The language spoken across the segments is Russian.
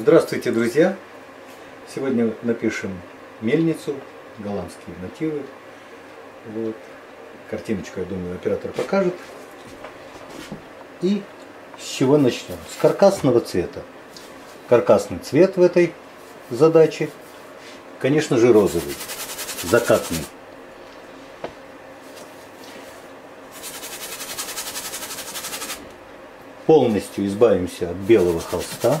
Здравствуйте, друзья! Сегодня напишем мельницу, голландские мотивы. Вот. Картиночку, я думаю, оператор покажет. И с чего начнем? С каркасного цвета. Каркасный цвет в этой задаче, конечно же, розовый, закатный. Полностью избавимся от белого холста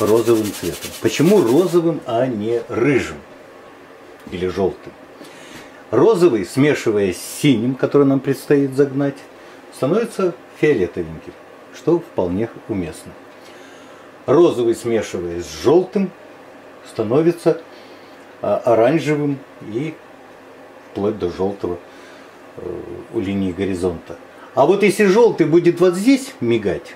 розовым цветом. Почему розовым, а не рыжим или желтым? Розовый, смешиваясь с синим, который нам предстоит загнать, становится фиолетовеньким, что вполне уместно. Розовый, смешиваясь с желтым, становится а, оранжевым и вплоть до желтого э, у линии горизонта. А вот если желтый будет вот здесь мигать,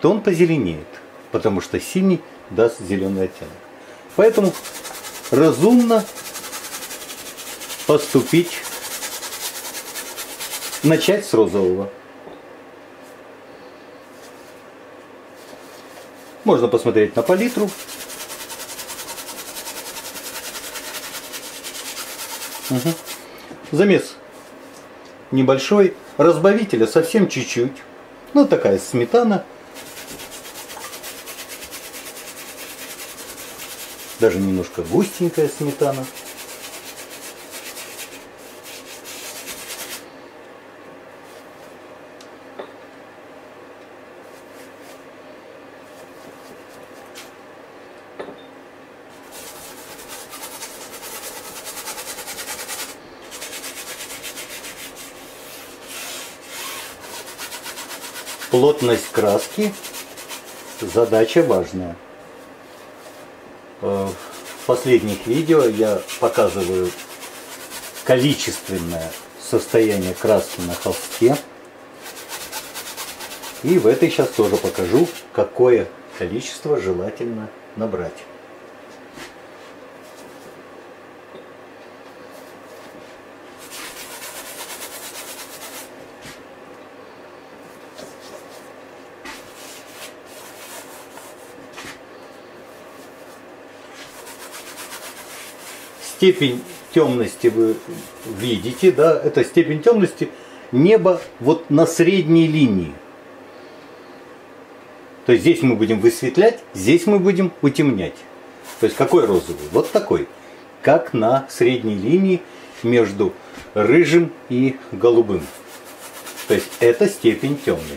то он позеленеет, потому что синий даст зеленый оттенок. Поэтому разумно поступить, начать с розового. Можно посмотреть на палитру. Угу. Замес небольшой, разбавителя совсем чуть-чуть. Ну такая сметана даже немножко густенькая сметана. Плотность краски задача важная. Э, в последних видео я показываю количественное состояние краски на холсте. И в этой сейчас тоже покажу, какое количество желательно набрать. Степень темности вы видите, да, это степень темности неба вот на средней линии. То есть здесь мы будем высветлять, здесь мы будем утемнять. То есть какой розовый? Вот такой. Как на средней линии между рыжим и голубым. То есть это степень темности.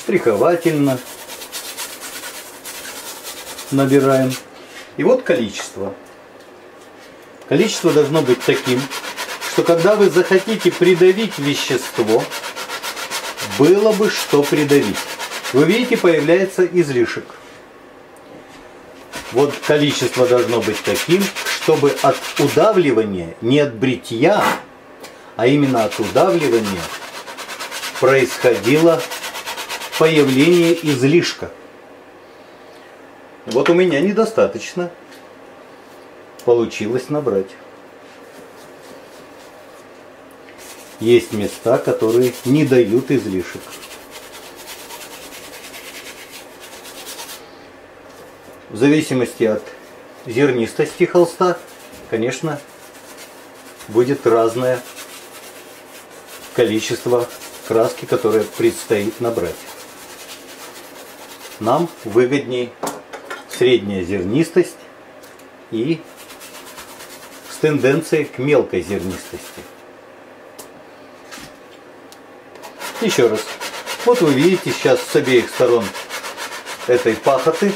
Штриховательно набираем. И вот количество. Количество должно быть таким, что когда вы захотите придавить вещество, было бы что придавить. Вы видите, появляется излишек. Вот количество должно быть таким, чтобы от удавливания, не от бритья, а именно от удавливания происходило появление излишка. Вот у меня недостаточно получилось набрать. Есть места, которые не дают излишек. В зависимости от зернистости холста, конечно, будет разное количество краски, которое предстоит набрать нам выгодней средняя зернистость и с тенденцией к мелкой зернистости. Еще раз. Вот вы видите сейчас с обеих сторон этой пахоты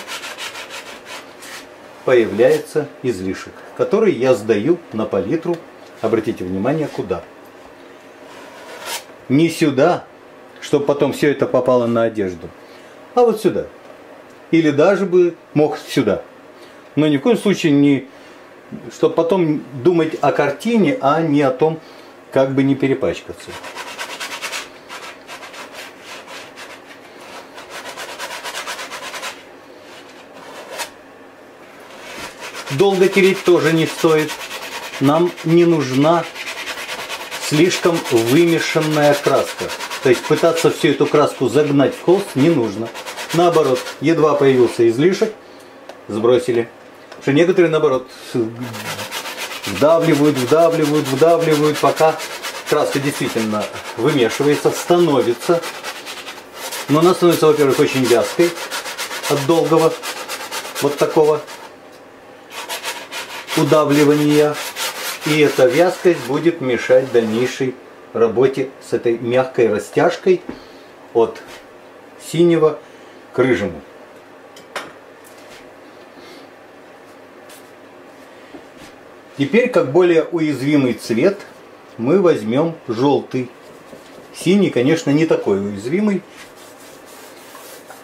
появляется излишек, который я сдаю на палитру Обратите внимание, куда. Не сюда, чтобы потом все это попало на одежду, а вот сюда. Или даже бы мог сюда. Но ни в коем случае не, чтобы потом думать о картине, а не о том, как бы не перепачкаться. Долго тереть тоже не стоит. Нам не нужна слишком вымешанная краска. То есть пытаться всю эту краску загнать в холст не нужно. Наоборот, едва появился излишек, сбросили. Что некоторые, наоборот, вдавливают, вдавливают, вдавливают, пока краска действительно вымешивается, становится. Но она становится, во-первых, очень вязкой от долгого вот такого удавливания. И эта вязкость будет мешать дальнейшей работе с этой мягкой растяжкой от синего к рыжему. Теперь, как более уязвимый цвет, мы возьмем желтый. Синий, конечно, не такой уязвимый.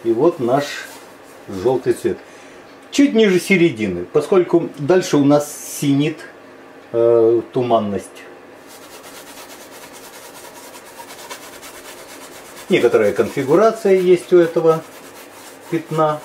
И вот наш желтый цвет чуть ниже середины, поскольку дальше у нас синит э, туманность. Некоторая конфигурация есть у этого пятна.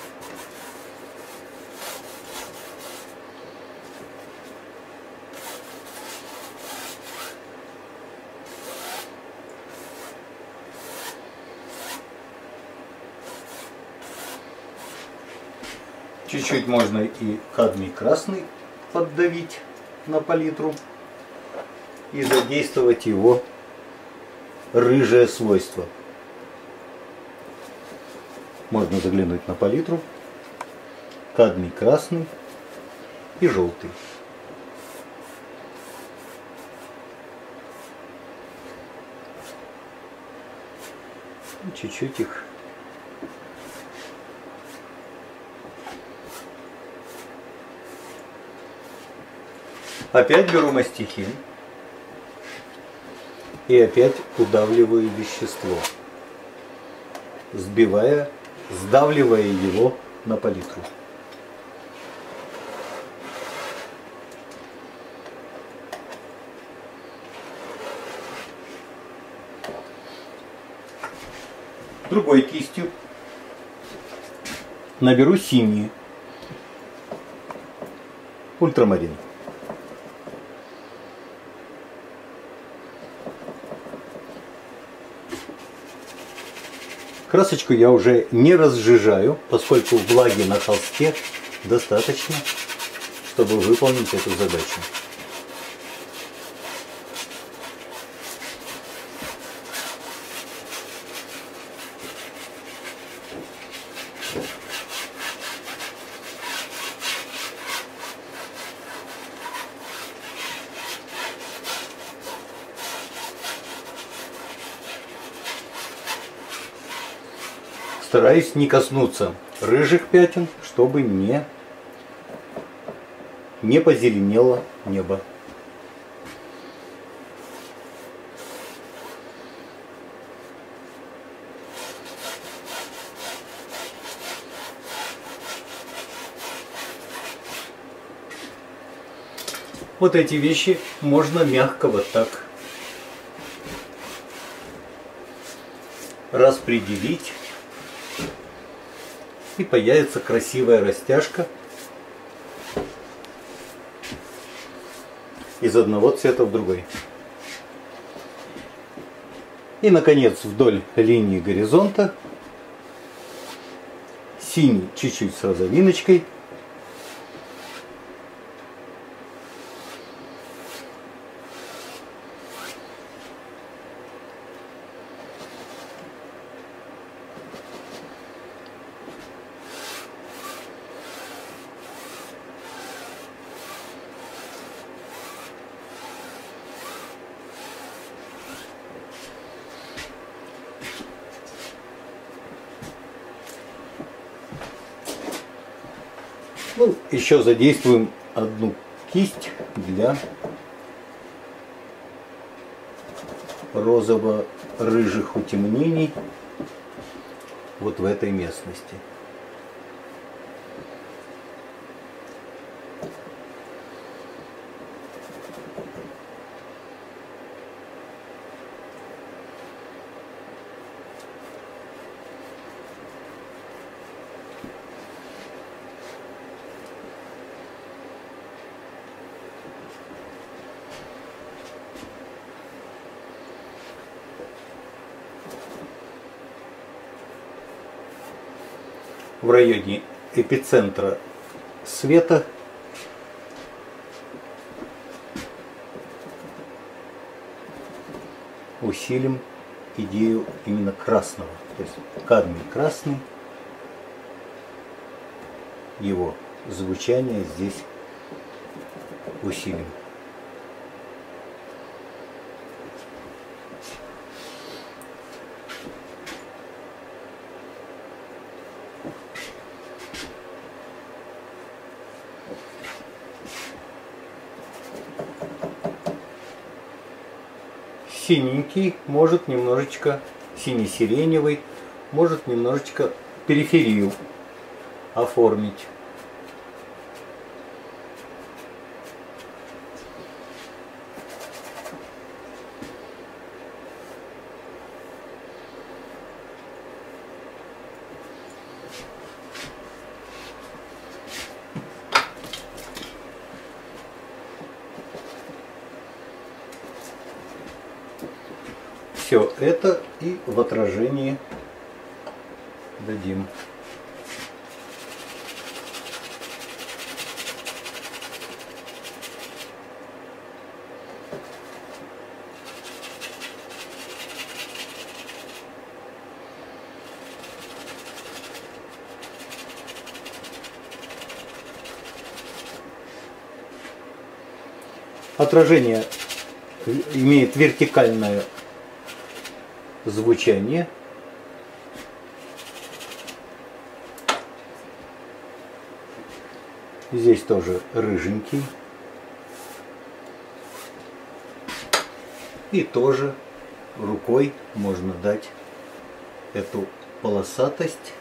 Чуть-чуть можно и кадмий красный поддавить на палитру и задействовать его рыжее свойство. Можно заглянуть на палитру, кадмий красный и желтый. Чуть-чуть их. Опять беру мастихин и опять удавливаю вещество, сбивая, сдавливая его на палитру. Другой кистью наберу синий ультрамарин. Красочку я уже не разжижаю, поскольку влаги на холсте достаточно, чтобы выполнить эту задачу. Стараюсь не коснуться рыжих пятен, чтобы не, не позеленело небо. Вот эти вещи можно мягко вот так распределить и появится красивая растяжка из одного цвета в другой. И, наконец, вдоль линии горизонта синий чуть-чуть с розовиночкой – Ну, еще задействуем одну кисть для розово-рыжих утемнений вот в этой местности. В районе эпицентра света усилим идею именно красного. То есть кадмий красный, его звучание здесь усилим. Синенький, может немножечко сине-сиреневый, может немножечко периферию оформить. Все это и в отражении дадим. Отражение имеет вертикальное звучание. Здесь тоже рыженький. И тоже рукой можно дать эту полосатость.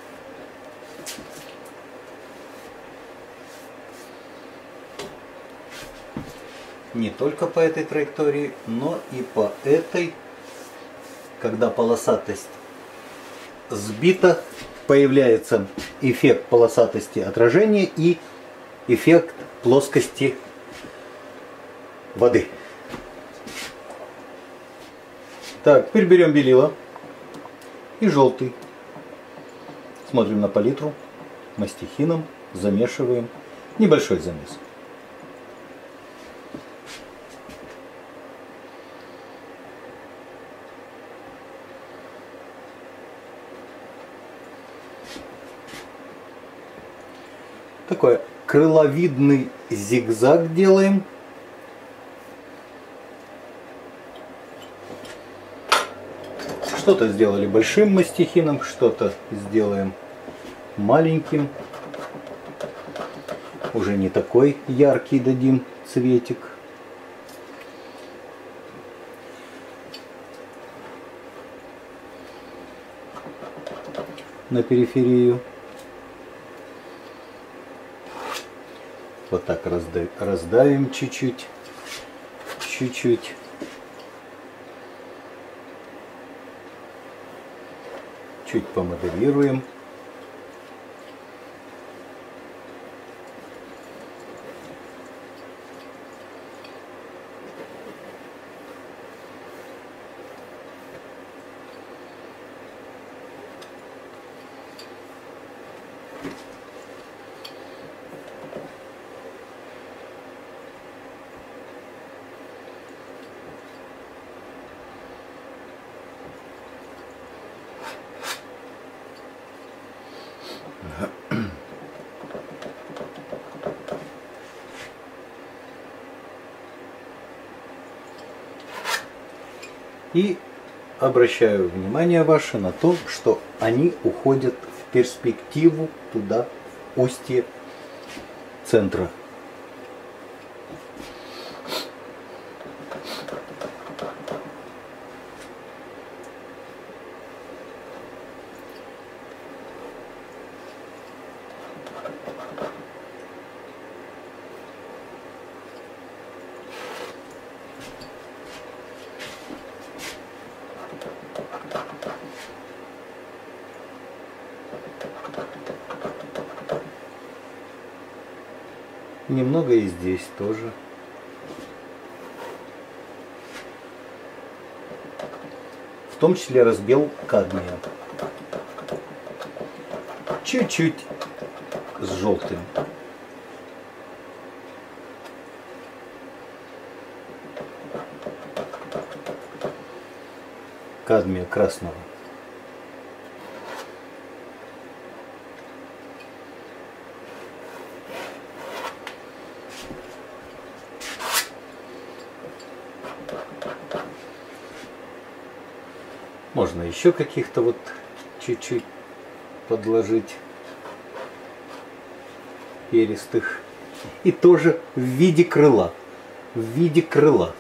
Не только по этой траектории, но и по этой когда полосатость сбита, появляется эффект полосатости отражения и эффект плоскости воды. Так, теперь берем белила и желтый. Смотрим на палитру, мастихином, замешиваем. Небольшой замес. Такой крыловидный зигзаг делаем. Что-то сделали большим мастихином, что-то сделаем маленьким. Уже не такой яркий дадим цветик. на периферию. Вот так раздаv, раздавим чуть-чуть. Чуть-чуть. Чуть помоделируем. И обращаю внимание ваше на то, что они уходят в перспективу туда, в устье центра. Немного и здесь тоже. В том числе разбел кадмия. Чуть-чуть с желтым. Кадмия красного. Можно еще каких-то вот чуть-чуть подложить перистых. И тоже в виде крыла. В виде крыла.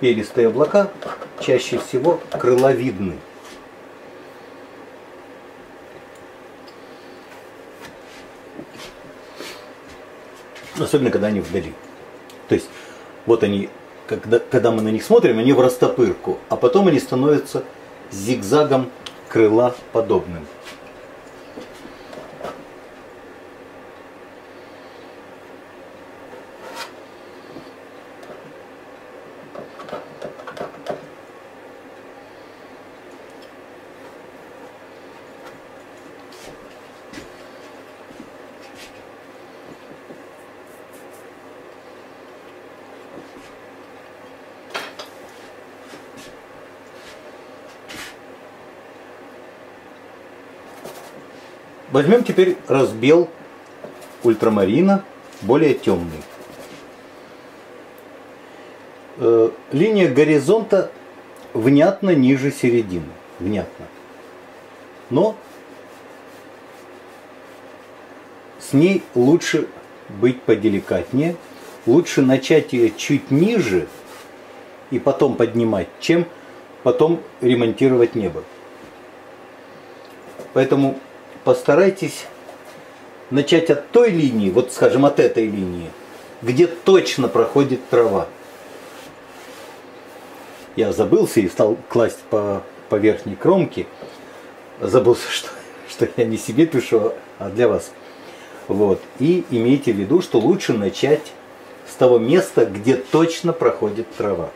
Перистые облака чаще всего крыловидны. Особенно, когда они вдали. То есть, вот они когда, когда мы на них смотрим, они в растопырку, а потом они становятся зигзагом крыла подобным. Возьмем теперь разбел ультрамарина, более темный. Э, линия горизонта внятно ниже середины. Внятно. Но с ней лучше быть поделикатнее. Лучше начать ее чуть ниже и потом поднимать, чем потом ремонтировать небо. Поэтому постарайтесь начать от той линии, вот скажем от этой линии, где точно проходит трава. Я забылся и стал класть по, по верхней кромке. Забылся, что, что я не себе пишу, а для вас. Вот. И имейте в виду, что лучше начать с того места, где точно проходит трава.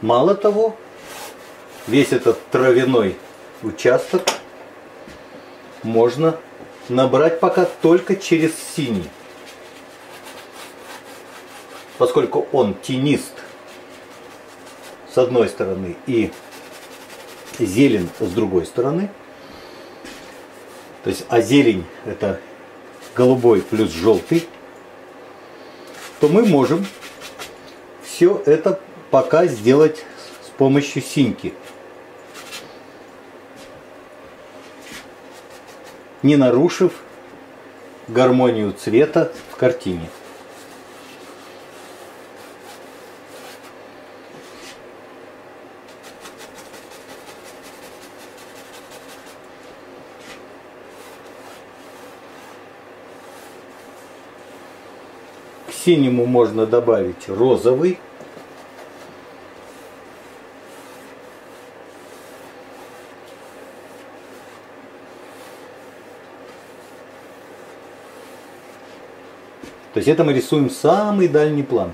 Мало того, весь этот травяной участок можно набрать пока только через синий. Поскольку он тенист с одной стороны и зелен с другой стороны. То есть, а зелень это голубой плюс желтый, то мы можем все это пока сделать с помощью синьки. Не нарушив гармонию цвета в картине. К синему можно добавить розовый То есть это мы рисуем самый дальний план.